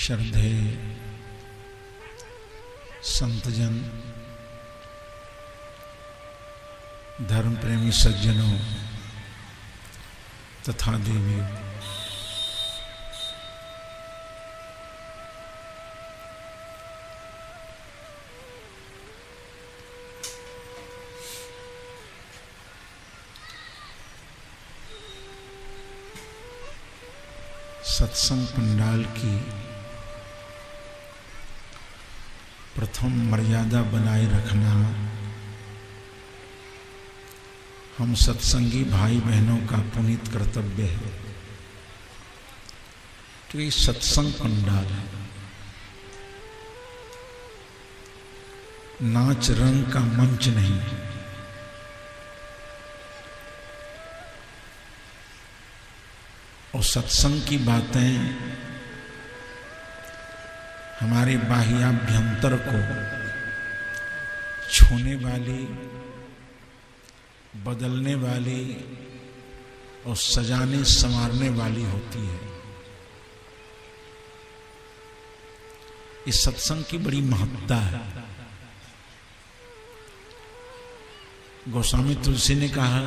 श्रद्धे। संतजन धर्म प्रेमी सज्जनों तथा देवी। सत्संग पंडाल की प्रथम मर्यादा बनाए रखना। हम सत्संगी भाई बहनों का पुनीत कर्तव्य है। तो ये सत्संग पंडाल है। नाच रंग का मंच नहीं है। और सत्संग की बातें हमारे बाह्याभ्यंतर को छूने वाली, बदलने वाली और सजाने संवारने वाली होती है। इस सत्संग की बड़ी महत्ता है। गोस्वामी तुलसी ने कहा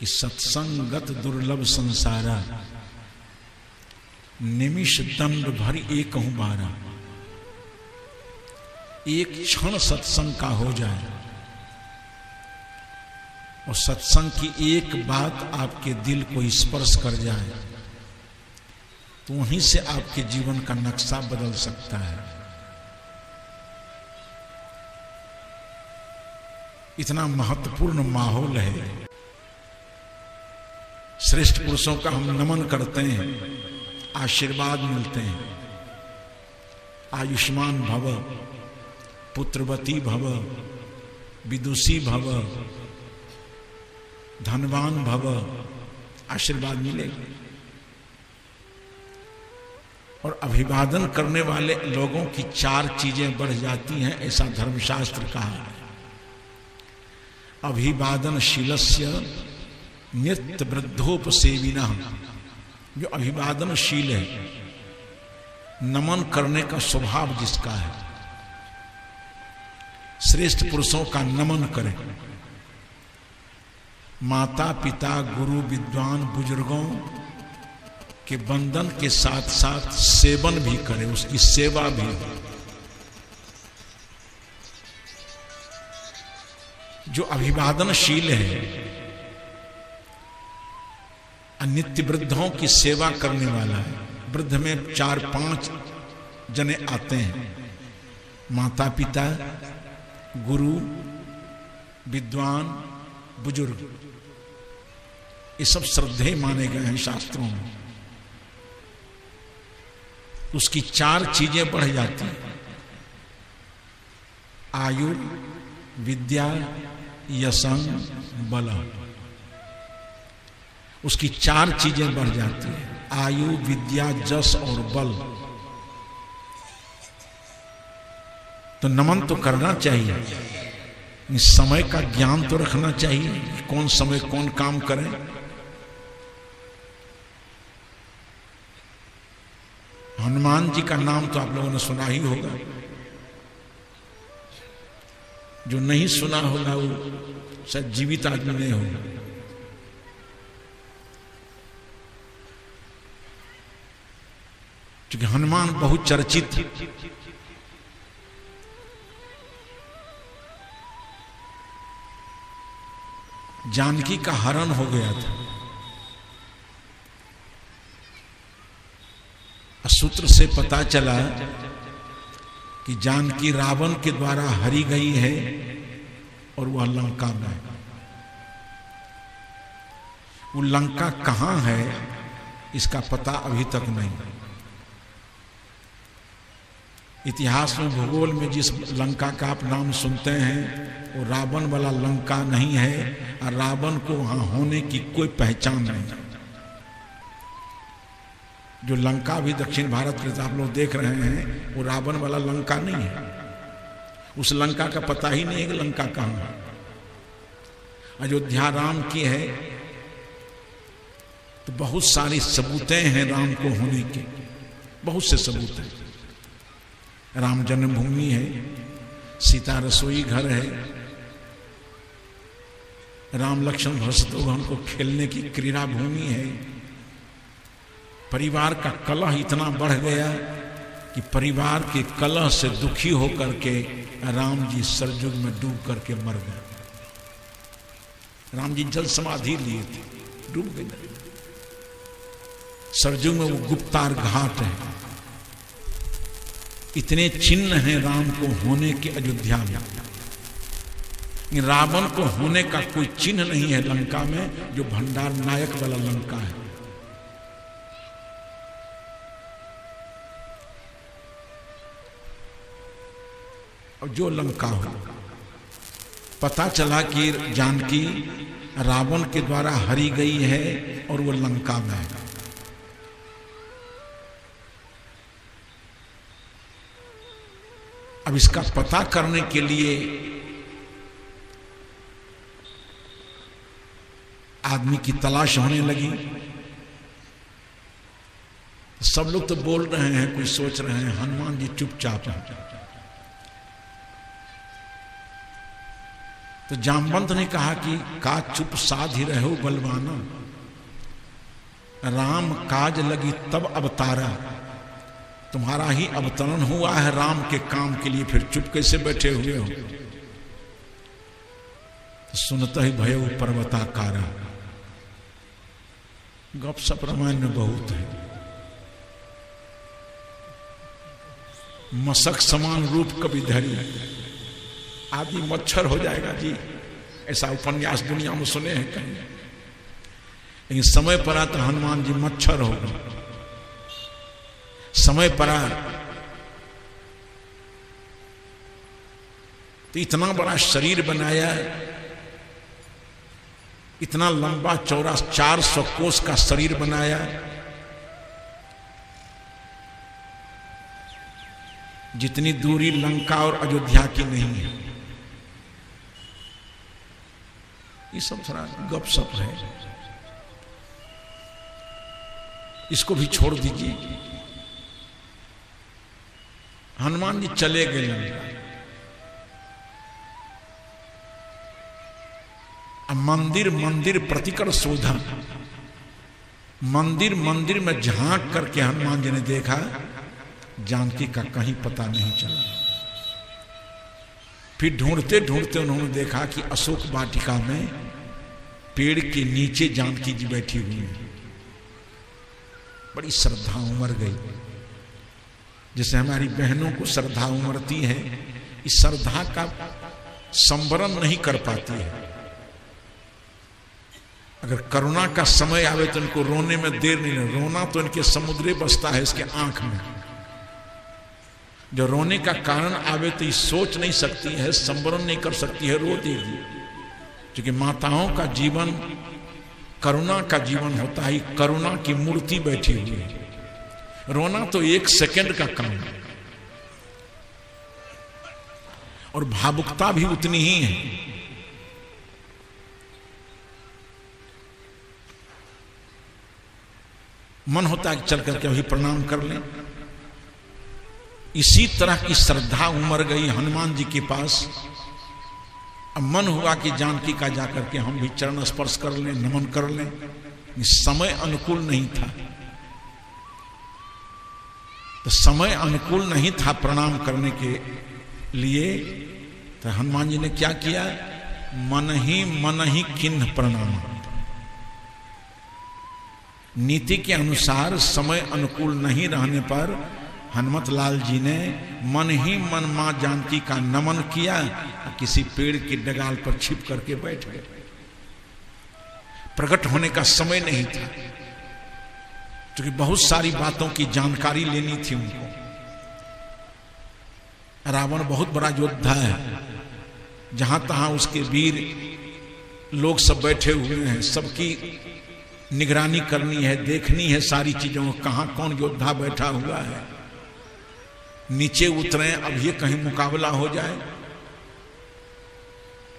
कि सत्संगत दुर्लभ संसारा निमिष दंड भर एक हूँ बारा एक क्षण सत्संग का हो जाए। और सत्संग की एक बात आपके दिल को स्पर्श कर जाए तो वहीं से आपके जीवन का नक्शा बदल सकता है। इतना महत्वपूर्ण माहौल है। श्रेष्ठ पुरुषों का हम नमन करते हैं। आशीर्वाद मिलते हैं। आयुष्मान भव, पुत्रवती भव, विदुषी भव, धनवान भव, आशीर्वाद मिलेगा। और अभिवादन करने वाले लोगों की चार चीज़ें बढ़ जाती हैं, ऐसा धर्मशास्त्र कहा है। अभिवादनशीलस्य नित्य वृद्धोपसेविना जो अभिवादनशील है, नमन करने का स्वभाव जिसका है, श्रेष्ठ पुरुषों का नमन करें। माता, पिता, गुरु, विद्वान, बुज़ुर्गों के बंधन के साथ साथ सेवन भी करें, उसकी सेवा भी। हो जो अभिवादनशील है नित्य वृद्धों की सेवा करने वाला है। वृद्ध में चार पाँच जने आते हैं। माता पिता गुरु, विद्वान, बुज़ुर्ग, ये सब श्रद्धे माने गए हैं शास्त्रों में। उसकी चार चीज़ें बढ़ जाती हैं। आयु, विद्या यसंग बल उसकी चार चीज़ें बढ़ जाती है। आयु, विद्या, जस और बल। तो नमन तो करना चाहिए। समय का ज्ञान तो रखना चाहिए। कौन समय, कौन काम करें? हनुमान जी का नाम तो आप लोगों ने सुना ही होगा। जो नहीं सुना होगा, वो शायद जीवित आदमी नहीं होगा। क्योंकि हनुमान बहुत चर्चित जानकी का हरण हो गया था। सूत्र से पता चला कि जानकी रावण के द्वारा हरी गई है और वह लंका में वो लंका कहाँ है, इसका पता अभी तक नहीं। इतिहास में भूगोल में जिस लंका का आप नाम सुनते हैं, वो रावण वाला लंका नहीं है, और रावण को वहाँ होने की कोई पहचान नहीं। जो लंका भी दक्षिण भारत में आप लोग देख रहे हैं, वो रावण वाला लंका नहीं है। उस लंका का पता ही नहीं है कि लंका कहाँ है। अयोध्या राम की है तो बहुत सारी सबूतें हैं राम को होने के। बहुत से सबूत है। राम जन्मभूमि है, सीता रसोई घर है। राम लक्ष्मण भरसतोघन को खेलने की क्रीड़ा भूमि है। परिवार का कलह इतना बढ़ गया कि परिवार के कलह से दुखी होकर के राम जी सरजुग में डूब करके मर गए। राम जी जल समाधि लिए थे, डूब गए। सरजुग में वो गुप्तार घाट है। इतने चिन्ह हैं राम को होने के अयोध्या में। रावण को होने का कोई चिन्ह नहीं है लंका में, जो भंडार नायक वाला लंका है। और जो लंका हो, पता चला कि जानकी रावण के द्वारा हरी गई है और वो लंका में है। अब इसका पता करने के लिए आदमी की तलाश होने लगी। सब लोग तो बोल रहे हैं, कोई सोच रहे हैं, हनुमान जी चुपचाप हैं। तो जामवंत ने कहा कि का चुप साध ही रहो बलवाना। राम काज लगी तब अवतारा। तुम्हारा ही अवतरण हुआ है राम के काम के लिए फिर चुप कैसे बैठे हुए हो। तो सुनता ही भय पर्वताकारा। गप सप रामायण में बहुत है। मशक समान रूप कभी धरी। आदि मच्छर हो जाएगा जी। ऐसा उपन्यास दुनिया में सुने हैं कहीं। लेकिन समय पर आता हनुमान जी मच्छर हो गए। समय आ तो इतना बड़ा शरीर बनाया इतना लंबा चौड़ा चार सौ कोष का शरीर बनाया जितनी दूरी लंका और अयोध्या की नहीं है। ये सब थोड़ा गप सप है। इसको भी छोड़ दीजिए। हनुमान जी चले गए। मंदिर मंदिर प्रतिकर शोधन मंदिर मंदिर में झाँक करके हनुमान जी ने देखा, जानकी का कहीं पता नहीं चला। फिर ढूंढते ढूंढते उन्होंने देखा कि अशोक वाटिका में पेड़ के नीचे जानकी जी बैठी हुई है। बड़ी श्रद्धा उमर गई। जैसे हमारी बहनों को श्रद्धा उमरती है, इस श्रद्धा का संवरण नहीं कर पाती है। अगर करुणा का समय आवे तो इनको रोने में देर नहीं रोना तो इनके समुद्रे बसता है इसके आँख में। जो रोने का कारण आवे तो ये सोच नहीं सकती है, संवरण नहीं कर सकती है, रो देगी। क्योंकि माताओं का जीवन, करुणा का जीवन होता है, करुणा की मूर्ति बैठी हुई है। रोना तो एक सेकंड का काम है। और भावुकता भी उतनी ही है। मन होता है कि चल करके अभी प्रणाम कर लें। इसी तरह की श्रद्धा उमर गई हनुमान जी के पास। अब मन हुआ कि जानकी का जाकर के हम भी चरण स्पर्श कर लें, नमन कर लें। समय अनुकूल नहीं था। तो समय अनुकूल नहीं था प्रणाम करने के लिए। तो हनुमान जी ने क्या किया? मन ही मन ही किन्ह प्रणाम। नीति के अनुसार समय अनुकूल नहीं रहने पर हनुमत लाल जी ने मन ही मन माँ जानकी का नमन किया, किसी पेड़ की डगाल पर छिप करके बैठ गए। प्रकट होने का समय नहीं था। क्योंकि बहुत सारी बातों की जानकारी लेनी थी उनको। रावण बहुत बड़ा योद्धा है। जहाँ तहां उसके वीर लोग सब बैठे हुए हैं, सबकी निगरानी करनी है, देखनी है सारी चीज़ों कहाँ कौन योद्धा बैठा हुआ है। नीचे उतरे, अब ये कहीं मुकाबला हो जाए।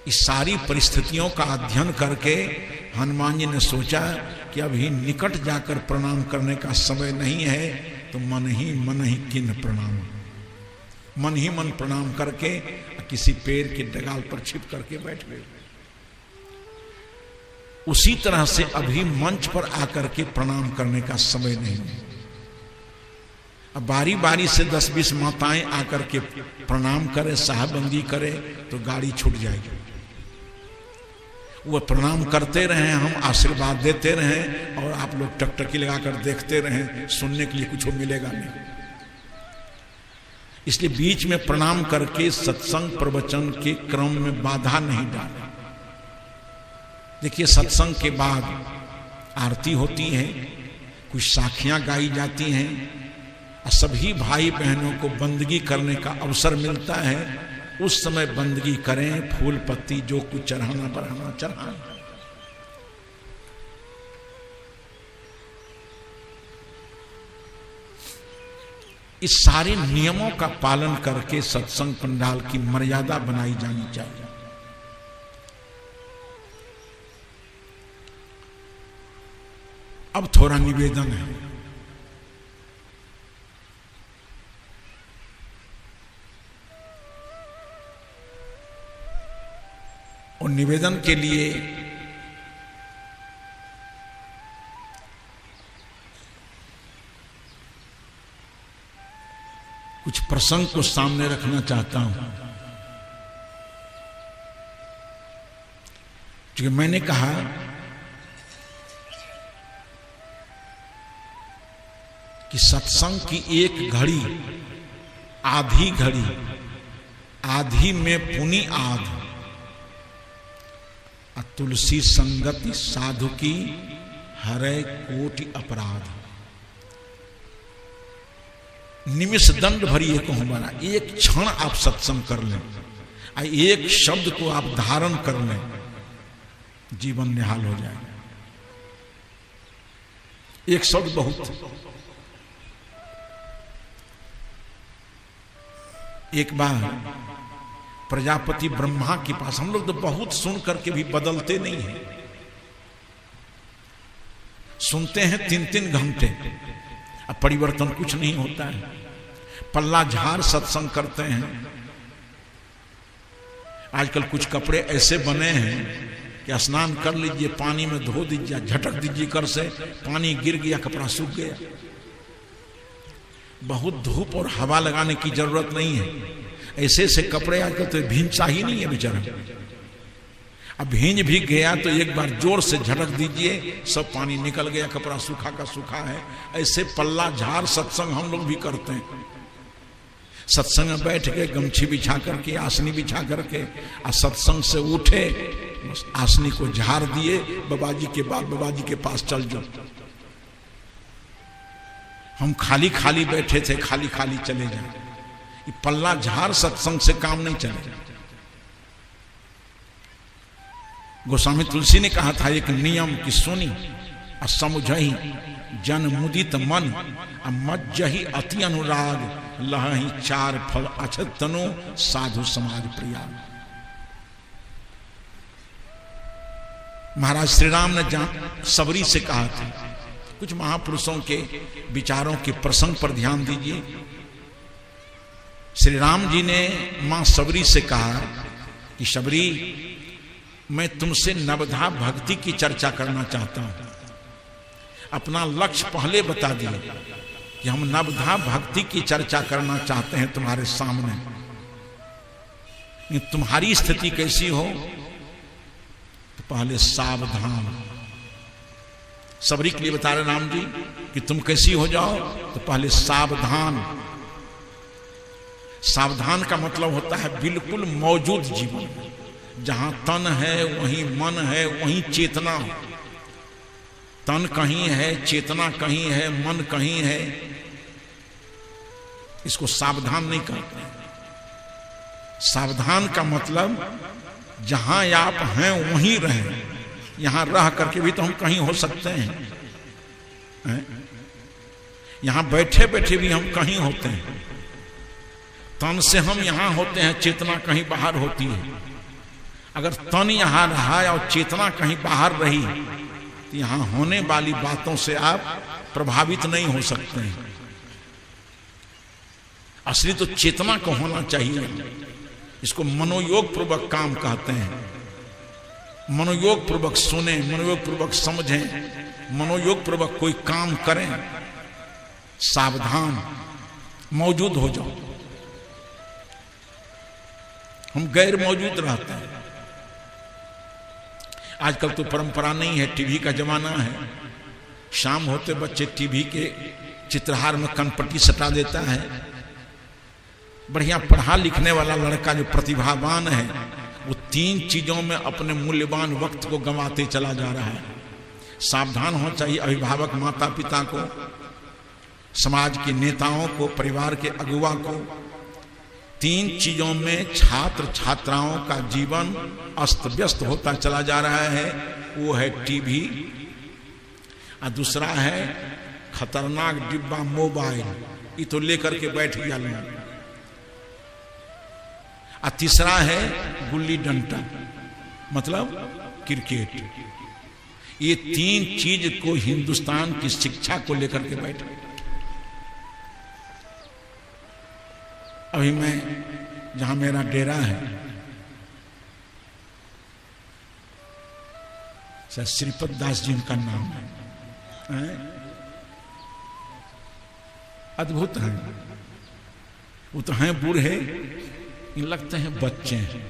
इस सारी परिस्थितियों का अध्ययन करके हनुमान जी ने सोचा कि अभी निकट जाकर प्रणाम करने का समय नहीं है तो मन ही मन ही किन प्रणाम। मन ही मन प्रणाम करके किसी पेड़ के डगाल पर छिप करके बैठ गए। उसी तरह से अभी मंच पर आकर के प्रणाम करने का समय नहीं है। अब बारी बारी से दस बीस माताएँ आकर के प्रणाम करे, साहबंदी करे तो गाड़ी छूट जाएगी। वो प्रणाम करते रहे, हम आशीर्वाद देते रहे और आप लोग टकटकी लगाकर देखते रहे, सुनने के लिए कुछ मिलेगा नहीं। इसलिए बीच में प्रणाम करके सत्संग प्रवचन के क्रम में बाधा नहीं डाले। देखिए, सत्संग के बाद आरती होती है, कुछ साखियाँ गाई जाती हैं, और सभी भाई बहनों को बंदगी करने का अवसर मिलता है। उस समय बंदगी करें, फूल पत्ती जो कुछ चढ़ाना, बढ़ाना चढ़ाना इस सारे नियमों का पालन करके सत्संग पंडाल की मर्यादा बनाई जानी चाहिए। अब थोड़ा निवेदन है। और निवेदन के लिए कुछ प्रसंग को सामने रखना चाहता हूँ। क्योंकि मैंने कहा, कि सत्संग की एक घड़ी, आधी घड़ी, आधी में पुनी आध। तुलसी संगति साधु की हरे कोटि अपराध। निमिष दंड भरी एक बना, एक क्षण आप सत्संग कर लें एक शब्द को आप धारण कर लें, जीवन निहाल हो जाए। एक शब्द बहुत। एक बार प्रजापति ब्रह्मा के पास हम लोग तो बहुत सुन करके भी बदलते नहीं हैं। सुनते हैं तीन तीन घंटे, अब परिवर्तन कुछ नहीं होता है। पल्ला झाड़ सत्संग करते हैं। आजकल कुछ कपड़े ऐसे बने हैं कि स्नान कर लीजिए, पानी में धो दीजिए, झटक दीजिए कर से, पानी गिर गया, कपड़ा सूख गया। बहुत धूप और हवा लगाने की ज़रूरत नहीं है। ऐसे ऐसे कपड़े आजकल तो भींचा ही नहीं है बेचारा। अब भींज भी गया तो एक बार ज़ोर से झटक दीजिए, सब पानी निकल गया, कपड़ा सूखा का सूखा है। ऐसे पल्ला झाड़ सत्संग हम लोग भी करते हैं। सत्संग में बैठ के गमछी बिछा करके, आसनी बिछा करके और सत्संग से उठे आसनी को झाड़ दिए बाबा जी के बाद बाबा जी के पास चल जाओ। हम खाली खाली बैठे थे, खाली खाली चले जाए। पल्ला झाड़ सत्संग से काम नहीं चले। गोस्वामी तुलसी ने कहा था, एक नियम की सुनी असमुझही जन मुदित मन मज्जही अति अनुराग लही चार फल अछत तनु, साधु समाज प्रिया। महाराज श्री राम ने जहाँ सबरी से कहा था, कुछ महापुरुषों के विचारों के प्रसंग पर ध्यान दीजिए। श्री राम जी ने माँ सबरी से कहा कि सबरी, मैं तुमसे नवधा भक्ति की चर्चा करना चाहता हूँ। अपना लक्ष्य पहले बता दिया कि हम नवधा भक्ति की चर्चा करना चाहते हैं तुम्हारे सामने। तुम्हारी स्थिति कैसी हो? तो पहले सावधान। सबरी के लिए बता रहे राम जी कि तुम कैसी हो जाओ? तो पहले सावधान। सावधान का मतलब होता है बिल्कुल मौजूद जीवन। जहाँ तन है, वहीं मन है, वहीं चेतना। तन कहीं है, चेतना कहीं है, मन कहीं है। इसको सावधान नहीं करते। सावधान का मतलब जहाँ आप हैं, वहीं रहें। यहाँ रह करके भी तो हम कहीं हो सकते हैं। है? यहाँ बैठे बैठे भी हम कहीं होते हैं। तन से हम यहाँ होते हैं, चेतना कहीं बाहर होती है। अगर तन यहाँ रहा और चेतना कहीं बाहर रही तो यहाँ होने वाली बातों से आप प्रभावित नहीं हो सकते हैं। असली तो चेतना को होना चाहिए। इसको मनोयोग पूर्वक काम कहते हैं। मनोयोग पूर्वक सुने मनोयोग पूर्वक समझें मनोयोग पूर्वक कोई काम करें, सावधान मौजूद हो जाओ। हम गैर मौजूद रहते हैं। आजकल तो परंपरा नहीं है, टीवी का जमाना है। शाम होते बच्चे टीवी के चित्रहार में कनपट्टी सटा देता है। बढ़िया पढ़ा लिखने वाला लड़का जो प्रतिभावान है, वो तीन चीज़ों में अपने मूल्यवान वक्त को गंवाते चला जा रहा है। सावधान होना चाहिए अभिभावक माता पिता को, समाज के नेताओं को, परिवार के अगुआ को तीन चीज़ों में छात्र छात्राओं का जीवन अस्त व्यस्त होता चला जा रहा है। वो है टीवी, और दूसरा है खतरनाक डिब्बा मोबाइल। ये तो लेकर के बैठ गया लोग और तीसरा है गुल्ली डंटा मतलब क्रिकेट। ये तीन चीज़ को हिंदुस्तान की शिक्षा को लेकर के बैठे अभी मैं जहाँ मेरा डेरा है सर श्रीपद दास जी का नाम है, है? अद्भुत है। वो तो हैं बूढ़े लगते हैं बच्चे। हैं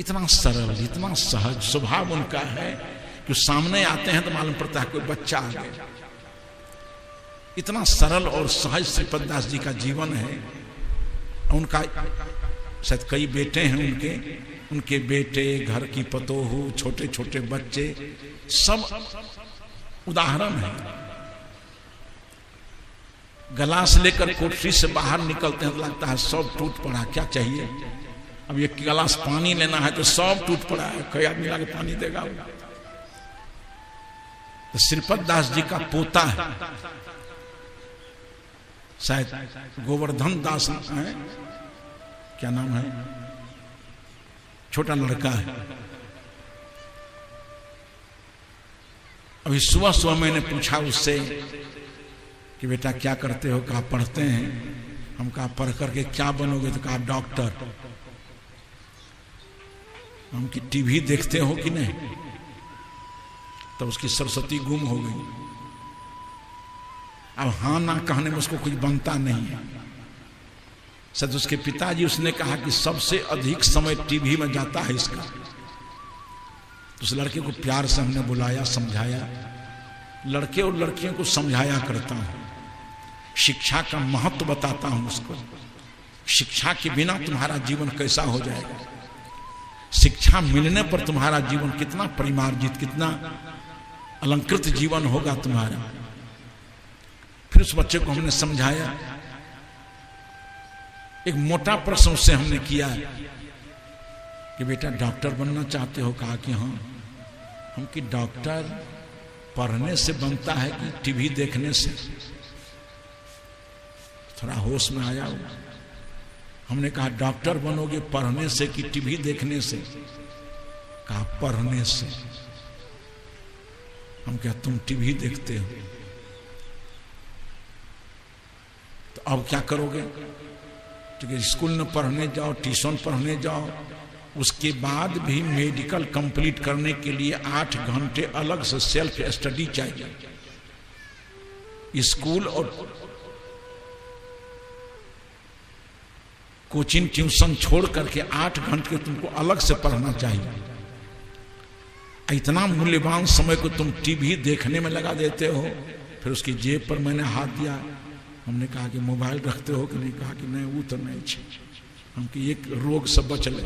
इतना सरल इतना सहज स्वभाव उनका है कि सामने आते हैं तो मालूम पड़ता है कोई बच्चा आ गया। इतना सरल और सहज श्रीपद दास जी का जीवन है। उनका शायद कई बेटे हैं उनके। उनके बेटे, घर की पतोहू छोटे छोटे बच्चे, सब उदाहरण है। गलास लेकर कोठरी से बाहर निकलते हैं, लगता है सब टूट पड़ा, क्या चाहिए? अब एक गिलास पानी लेना है तो सब टूट पड़ा है, कई आदमी लाके पानी देगा? तो श्रीपद दास जी का पोता है। शायद गोवर्धन दास है। क्या नाम है? छोटा लड़का है। अभी सुबह सुबह मैंने पूछा उससे कि बेटा, क्या करते हो? कहा पढ़ते हैं? हम कहा, पढ़ करके क्या बनोगे? तो कहा, डॉक्टर। हम की टीवी देखते हो कि नहीं? तो उसकी सरस्वती गुम हो गई। अब हाँ ना कहने में उसको कुछ बनता नहीं है। सद उसके पिताजी, उसने कहा कि सबसे अधिक समय टीवी में जाता है इसका। तो उस लड़के को प्यार से हमने बुलाया, समझाया। लड़के और लड़कियों को समझाया करता हूँ। शिक्षा का महत्व बताता हूँ उसको। शिक्षा के बिना तुम्हारा जीवन कैसा हो जाएगा? शिक्षा मिलने पर तुम्हारा जीवन कितना परिमार्जित, कितना अलंकृत जीवन होगा तुम्हारा। फिर उस बच्चे को हमने समझाया। एक मोटा प्रश्न उससे हमने किया कि बेटा, डॉक्टर बनना चाहते हो? कहा कि हाँ। हम कि डॉक्टर पढ़ने से बनता है कि टीवी देखने से? थोड़ा होश में आया हो हमने कहा, डॉक्टर बनोगे पढ़ने से कि टीवी देखने से? कहा, पढ़ने से। हम क्या तुम टीवी देखते हो तो अब क्या करोगे? है स्कूल में पढ़ने जाओ, ट्यूशन पढ़ने जाओ। उसके बाद भी मेडिकल कंप्लीट करने के लिए आठ घंटे अलग से सेल्फ स्टडी चाहिए। स्कूल और कोचिंग ट्यूशन छोड़ करके आठ घंटे तुमको अलग से पढ़ना चाहिए। इतना मूल्यवान समय को तुम टीवी देखने में लगा देते हो, फिर उसकी जेब पर मैंने हाथ दिया। हमने कहा कि मोबाइल रखते हो कि नहीं? कहा कि नहीं, वो तो नहीं छे हम कि एक रोग से बच ले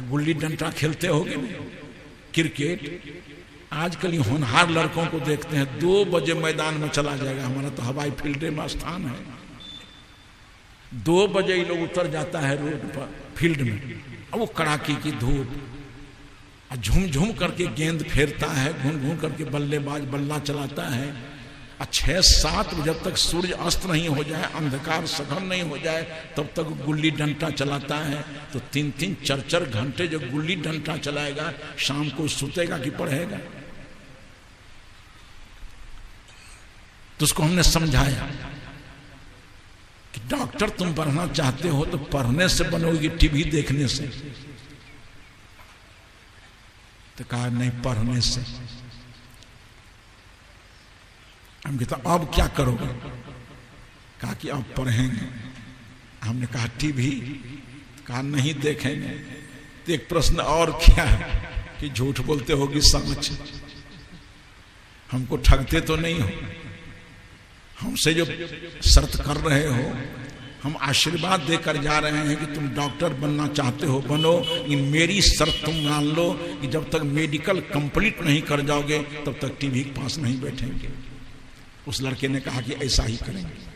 गुल्ली डंडा खेलते हो कि नहीं? क्रिकेट। आजकल होनहार लड़कों को देखते हैं, दो बजे मैदान में चला जाएगा। हमारा तो हवाई फ़ील्ड में स्थान है। दो बजे ये लोग उतर जाता है रोड पर, फ़ील्ड में। अब वो कड़ाके की धूप। और झूम झूम करके गेंद फेरता है घूम घूम करके बल्लेबाज बल्ला चलाता है। छह सात जब तक सूर्य अस्त नहीं हो जाए, अंधकार सघन नहीं हो जाए, तब तक गुल्ली डंटा चलाता है। तो तीन तीन चार चार घंटे जो गुल्ली डंटा चलाएगा, शाम को सुतेगा कि पढ़ेगा? तो उसको हमने समझाया कि डॉक्टर तुम पढ़ना चाहते हो तो पढ़ने से बनोगी टीवी देखने से। तो कहा, नहीं, पढ़ने से। हम कहते अब क्या करोगे? कहा कि अब पढ़ेंगे। हमने कहा टीवी कहा, नहीं देखेंगे। तो एक प्रश्न और क्या है कि झूठ बोलते होगी समझ। हमको ठगते तो नहीं हो। हमसे जो शर्त कर रहे हो, हम आशीर्वाद देकर जा रहे हैं कि तुम डॉक्टर बनना चाहते हो, बनो। इन मेरी शर्त तुम मान लो कि जब तक मेडिकल कंप्लीट नहीं कर जाओगे, तब तक टीवी के पास नहीं बैठेंगे। उस लड़के ने कहा कि ऐसा ही करेंगे।